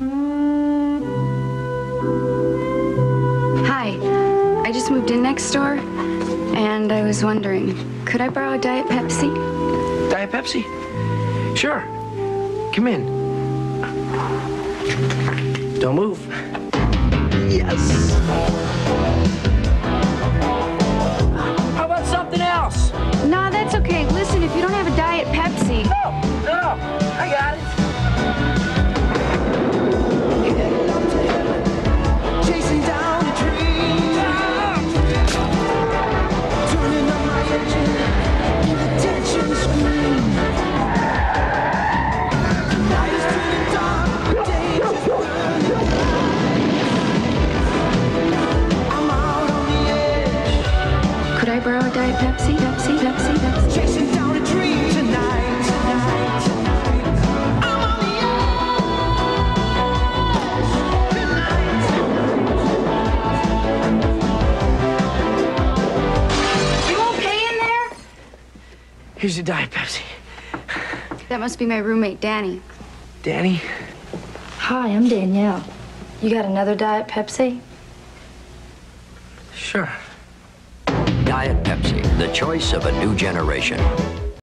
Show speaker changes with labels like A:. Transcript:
A: Hi. I just moved in next door, and I was wondering, could I borrow a Diet Pepsi?
B: Diet Pepsi? Sure. Come in. Don't move. Yes.
A: I borrow a Diet Pepsi? Pepsi, Pepsi, Pepsi.
C: Chasing down a dream tonight. Tonight. Tonight. I'm on the edge.
A: You won't pay in there?
B: Here's your Diet Pepsi.
A: That must be my roommate, Danny.
B: Danny?
D: Hi, I'm Danielle. You got another Diet Pepsi?
B: Sure.
E: Diet Pepsi, the choice of a new generation.